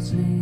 see.